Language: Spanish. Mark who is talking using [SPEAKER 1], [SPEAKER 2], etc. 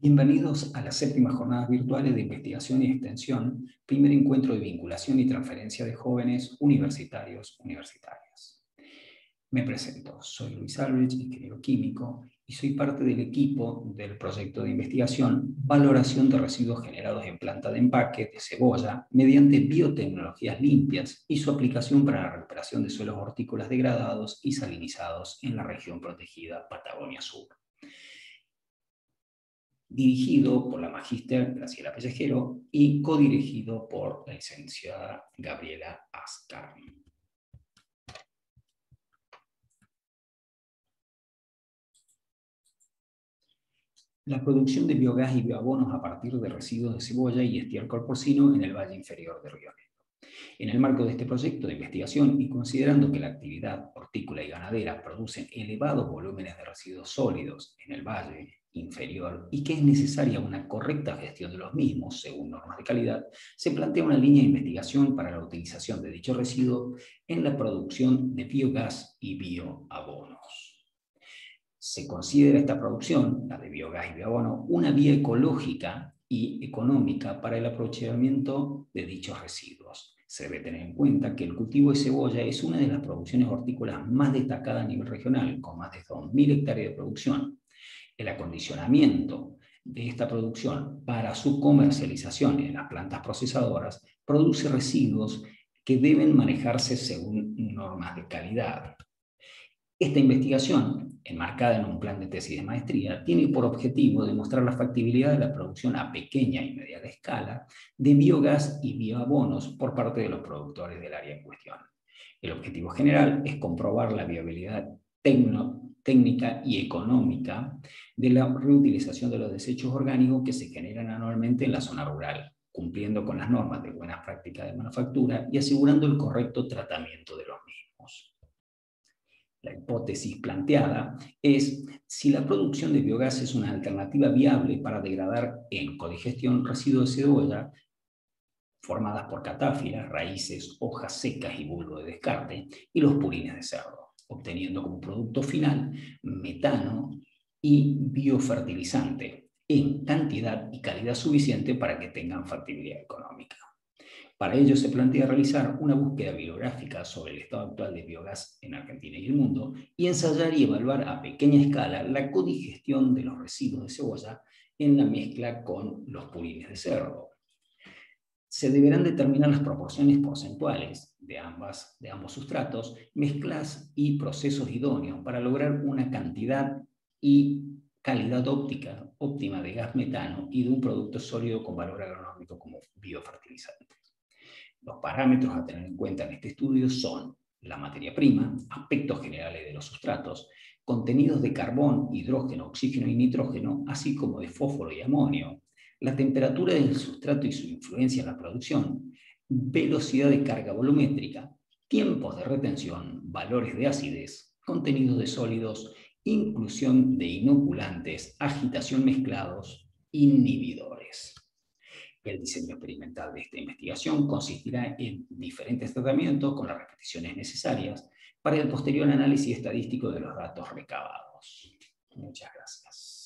[SPEAKER 1] Bienvenidos a las séptimas jornadas virtuales de investigación y extensión, primer encuentro de vinculación y transferencia de jóvenes universitarios universitarias. Me presento, soy Luis Albrecht, ingeniero químico, y soy parte del equipo del proyecto de investigación Valoración de residuos generados en planta de empaque de cebolla mediante biotecnologías limpias y su aplicación para la recuperación de suelos hortícolas degradados y salinizados en la región protegida Patagonia Sur dirigido por la magíster Graciela Pellejero y codirigido por la licenciada Gabriela Ascar. La producción de biogás y bioabonos a partir de residuos de cebolla y estiércol porcino en el valle inferior de Río. En el marco de este proyecto de investigación y considerando que la actividad hortícola y ganadera producen elevados volúmenes de residuos sólidos en el valle inferior y que es necesaria una correcta gestión de los mismos, según normas de calidad, se plantea una línea de investigación para la utilización de dicho residuo en la producción de biogás y bioabonos. Se considera esta producción, la de biogás y bioabono, una vía ecológica y económica para el aprovechamiento de dichos residuos. Se debe tener en cuenta que el cultivo de cebolla es una de las producciones hortícolas más destacadas a nivel regional, con más de 2.000 hectáreas de producción, el acondicionamiento de esta producción para su comercialización en las plantas procesadoras produce residuos que deben manejarse según normas de calidad. Esta investigación, enmarcada en un plan de tesis de maestría, tiene por objetivo demostrar la factibilidad de la producción a pequeña y mediana escala de biogás y bioabonos por parte de los productores del área en cuestión. El objetivo general es comprobar la viabilidad técnica y económica de la reutilización de los desechos orgánicos que se generan anualmente en la zona rural, cumpliendo con las normas de buenas prácticas de manufactura y asegurando el correcto tratamiento de. La hipótesis planteada es si la producción de biogás es una alternativa viable para degradar en codigestión residuos de cebolla formadas por catáfilas, raíces, hojas secas y bulbo de descarte, y los purines de cerdo obteniendo como producto final metano y biofertilizante en cantidad y calidad suficiente para que tengan factibilidad económica. Para ello se plantea realizar una búsqueda bibliográfica sobre el estado actual de biogás en Argentina y el mundo y ensayar y evaluar a pequeña escala la codigestión de los residuos de cebolla en la mezcla con los purines de cerdo, se deberán determinar las proporciones porcentuales de, ambas, de ambos sustratos, mezclas y procesos idóneos para lograr una cantidad y calidad óptica óptima de gas metano y de un producto sólido con valor agronómico como biofertilizante. Los parámetros a tener en cuenta en este estudio son la materia prima, aspectos generales de los sustratos, contenidos de carbón, hidrógeno, oxígeno y nitrógeno, así como de fósforo y amonio, la temperatura del sustrato y su influencia en la producción, velocidad de carga volumétrica, tiempos de retención, valores de acidez, contenidos de sólidos, inclusión de inoculantes, agitación mezclados, inhibidores. El diseño experimental de esta investigación consistirá en diferentes tratamientos con las repeticiones necesarias para el posterior análisis estadístico de los datos recabados. Muchas gracias.